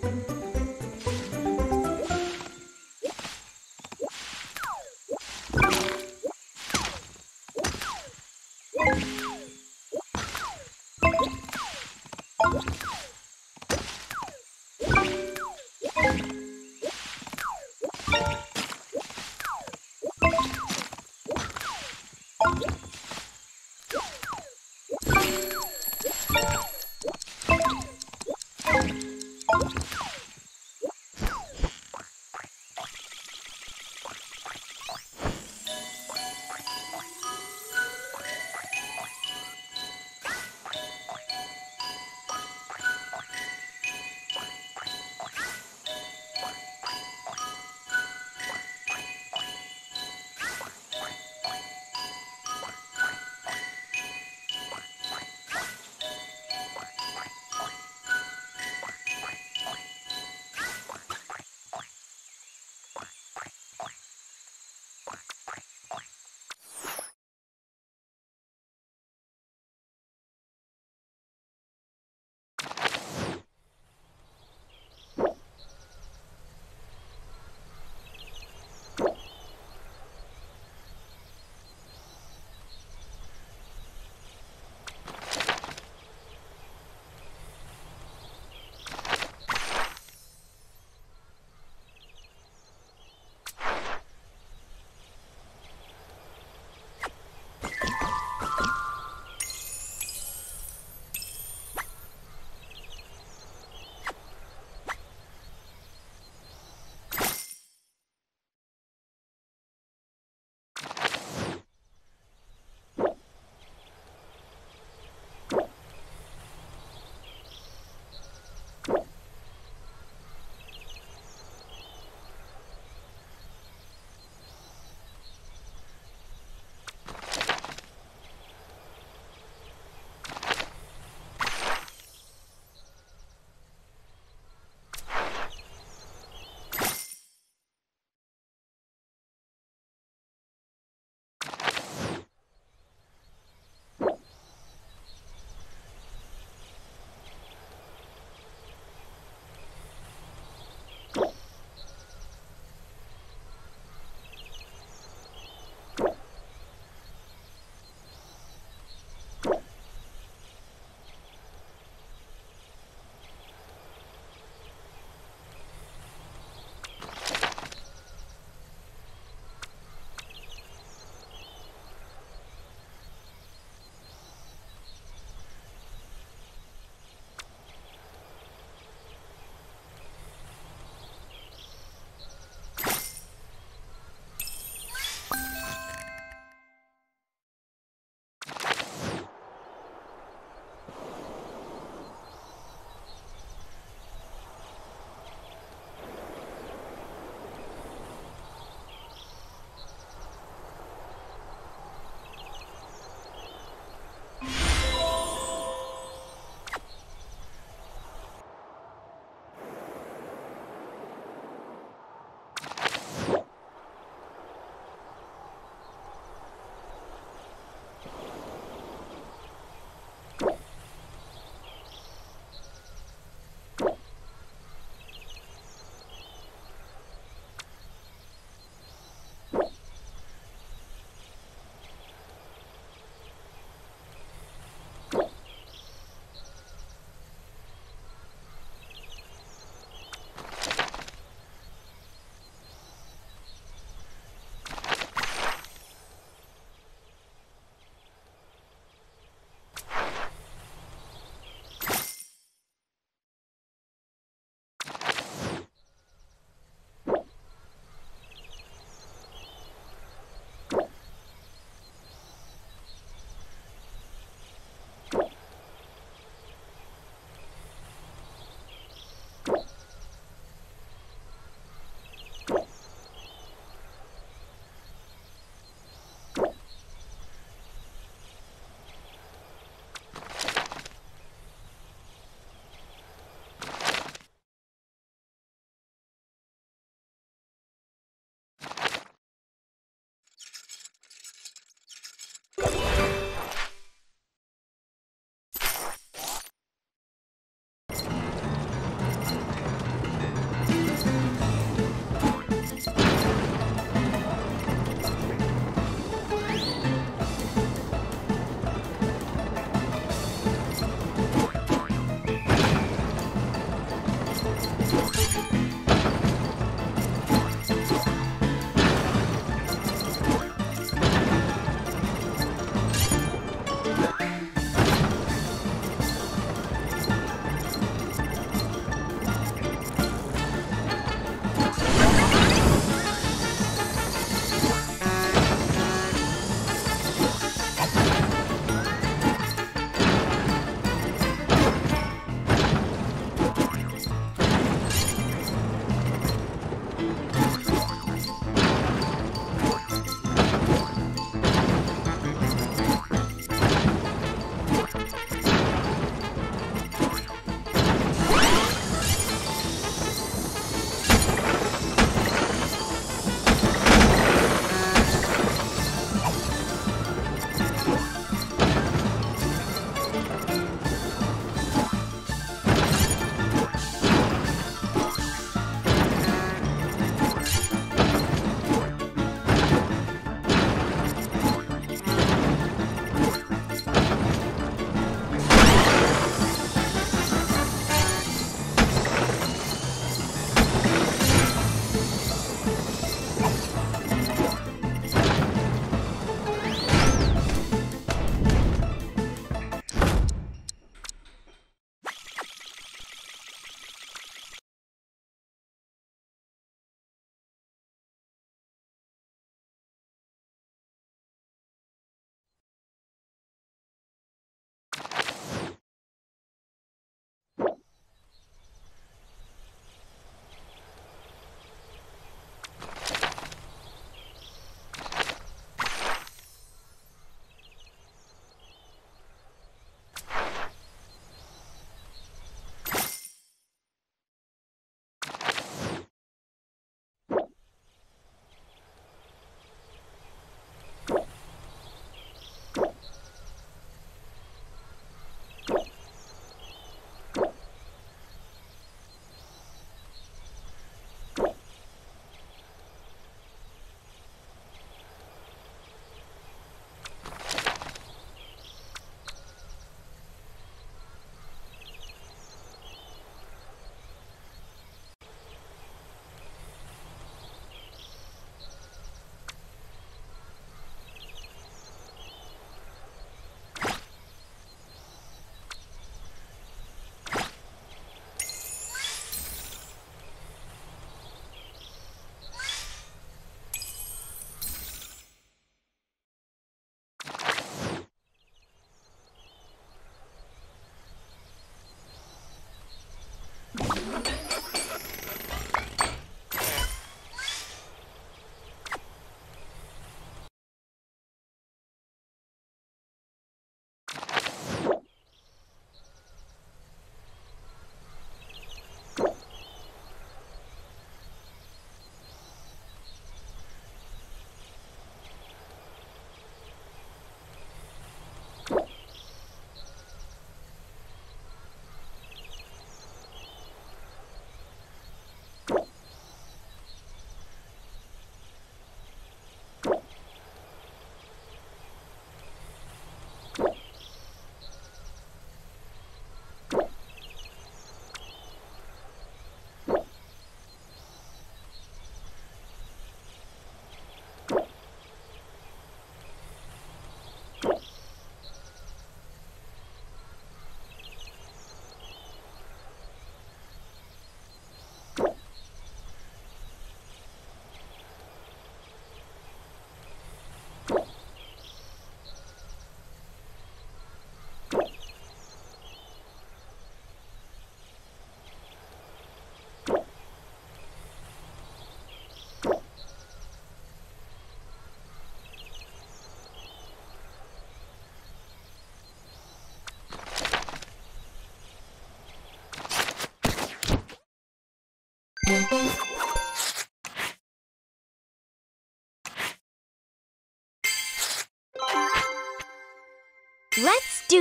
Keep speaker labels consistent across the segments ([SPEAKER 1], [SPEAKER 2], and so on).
[SPEAKER 1] Thank you.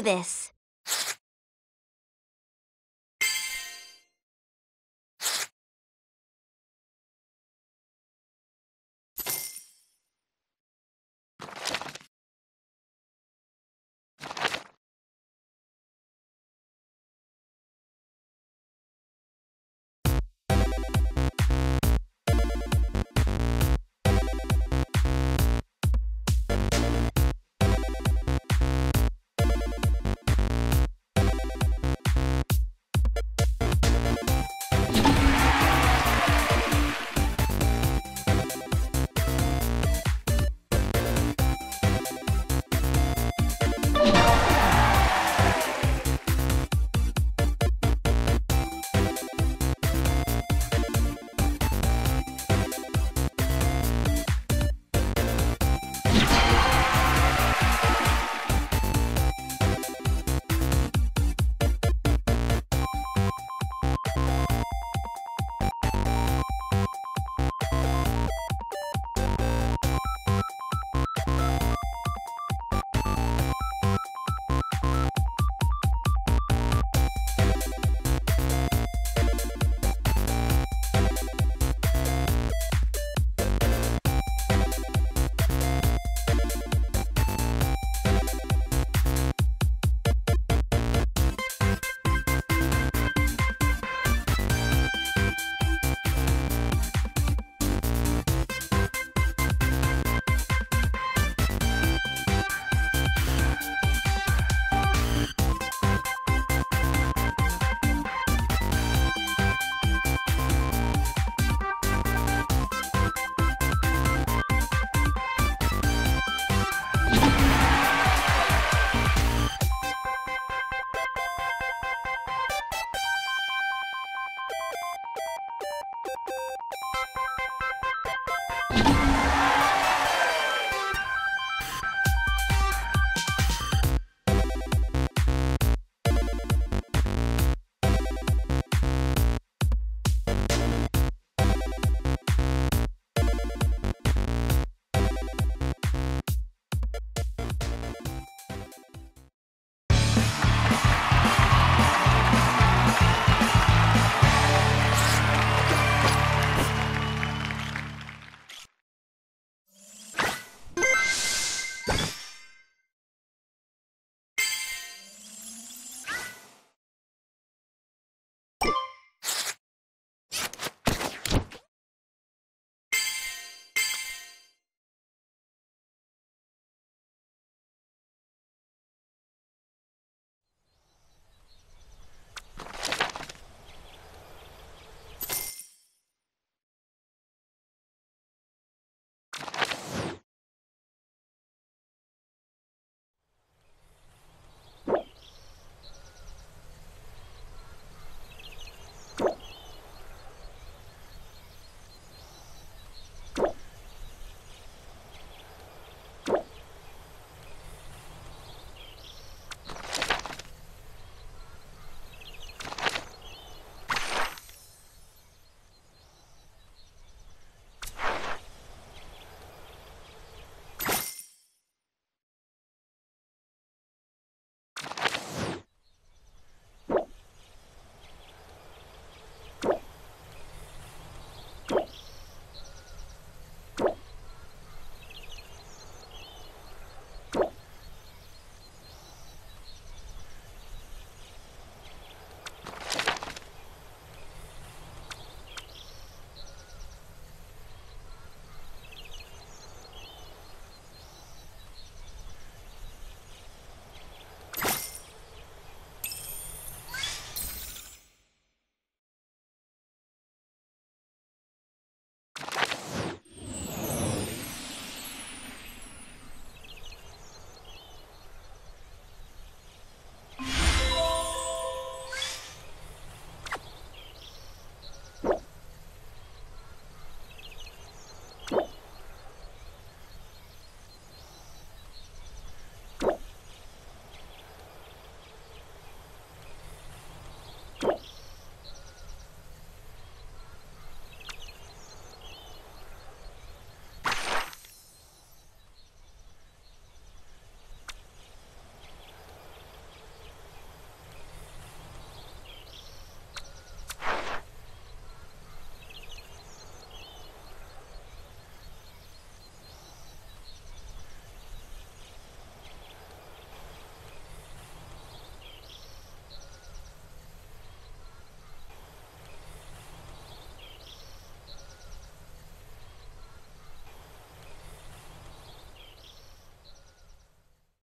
[SPEAKER 1] this.